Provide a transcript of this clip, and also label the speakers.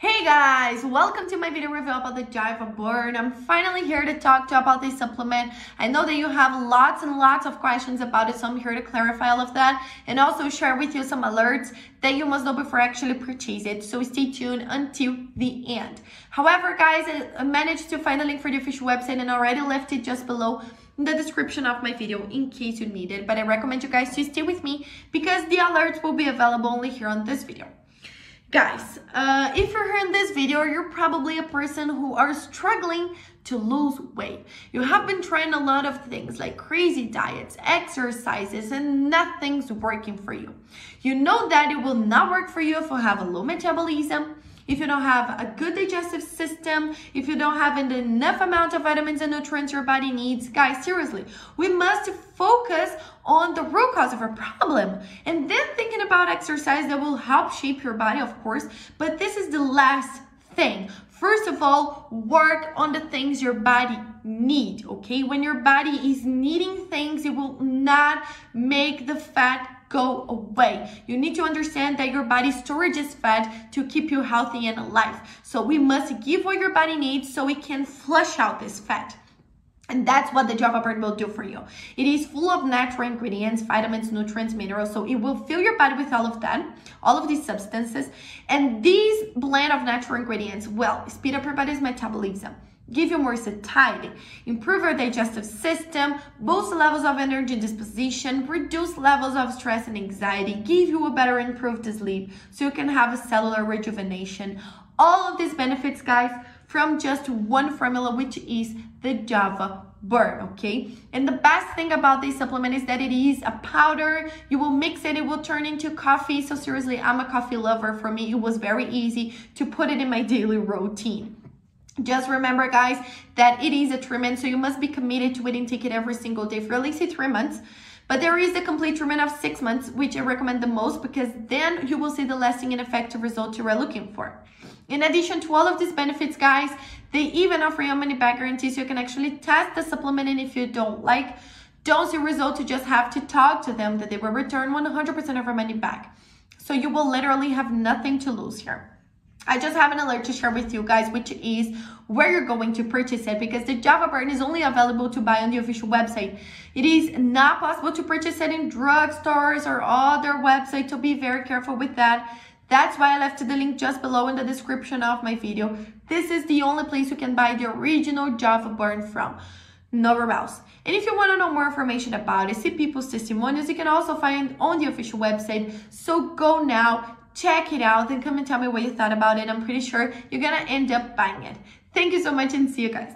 Speaker 1: Hey guys, welcome to my video review about the Java Burn. I'm finally here to talk to you about this supplement. I know that you have lots and lots of questions about it, so I'm here to clarify all of that and also share with you some alerts that you must know before actually purchase it. So stay tuned until the end. However, guys, I managed to find a link for the official website and already left it just below in the description of my video in case you need it. But I recommend you guys to stay with me because the alerts will be available only here on this video. Guys, uh, if you're here in this video, you're probably a person who are struggling to lose weight. You have been trying a lot of things like crazy diets, exercises, and nothing's working for you. You know that it will not work for you if you have a low metabolism, if you don't have a good digestive system, if you don't have enough amount of vitamins and nutrients your body needs, guys, seriously, we must focus on the root cause of our problem and then thinking about exercise that will help shape your body, of course. But this is the last thing. First of all, work on the things your body need, okay? When your body is needing things, it will not make the fat go away. You need to understand that your body storages fat to keep you healthy and alive. So we must give what your body needs so it can flush out this fat. And that's what the Java Burn will do for you. It is full of natural ingredients, vitamins, nutrients, minerals. So it will fill your body with all of that, all of these substances. And these blend of natural ingredients will speed up your body's metabolism give you more satiety, improve your digestive system, boost levels of energy and disposition, reduce levels of stress and anxiety, give you a better improved sleep so you can have a cellular rejuvenation. All of these benefits, guys, from just one formula, which is the Java burn okay? And the best thing about this supplement is that it is a powder. You will mix it it will turn into coffee. So seriously i'm a coffee lover. For me it was very easy to put it in my daily routine. Just remember, guys, that it is a treatment, so you must be committed to it and take it every single day for at least three months. But there is the complete treatment of six months, which I recommend the most because then you will see the lasting and effective results you are looking for. In addition to all of these benefits, guys, they even offer you a money back guarantee so you can actually test the supplement and if you don't like, don't see results, you just have to talk to them that they will return 100% of your money back. So you will literally have nothing to lose here. I just have an alert to share with you guys, which is where you're going to purchase it because the Java Burn is only available to buy on the official website. It is not possible to purchase it in drugstores or other websites, so be very careful with that. That's why I left the link just below in the description of my video. This is the only place you can buy the original Java Burn from nowhere else. And if you want to know more information about it, see people's testimonials, you can also find on the official website. So go now, check it out and come and tell me what you thought about it. I'm pretty sure you're gonna end up buying it. Thank you so much and see you guys.